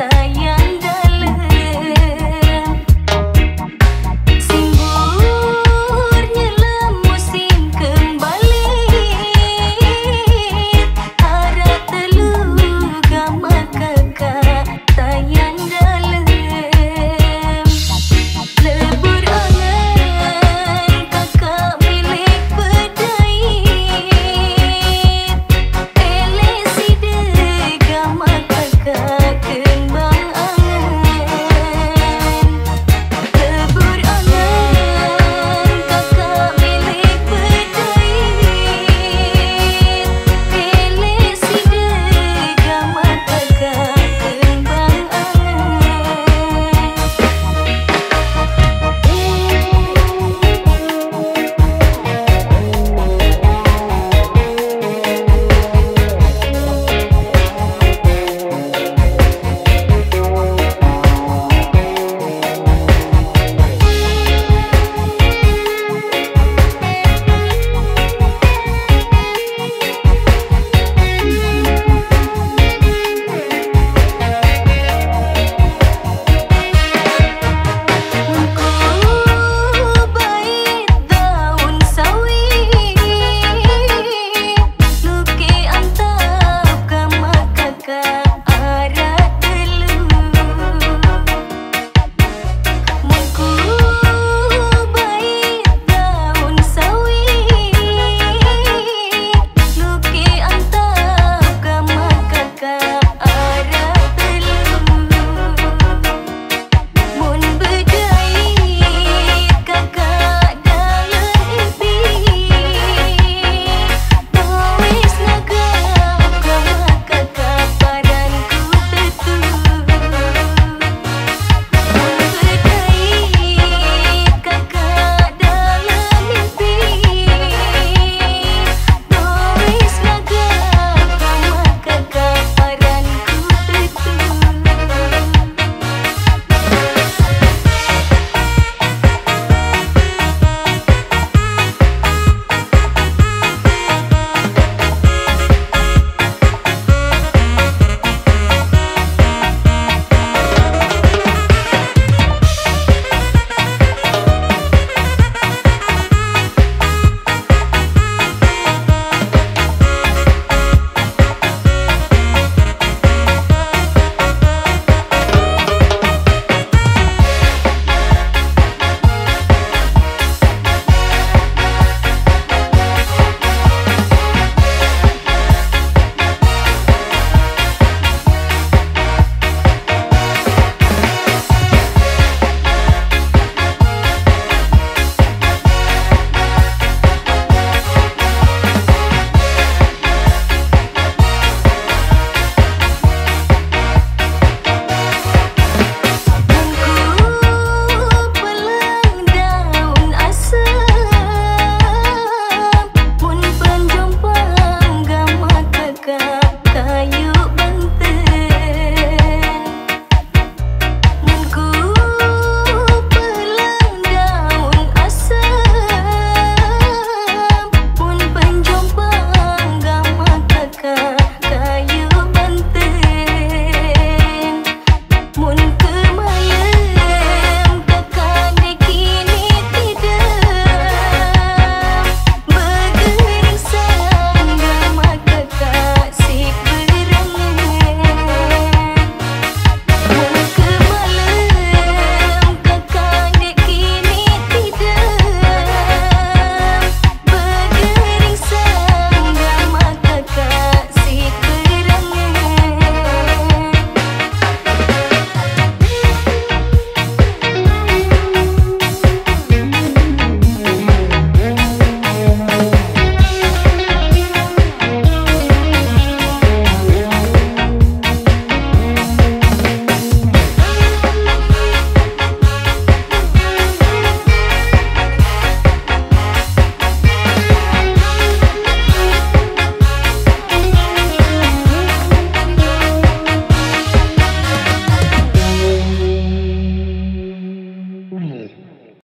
Yeah.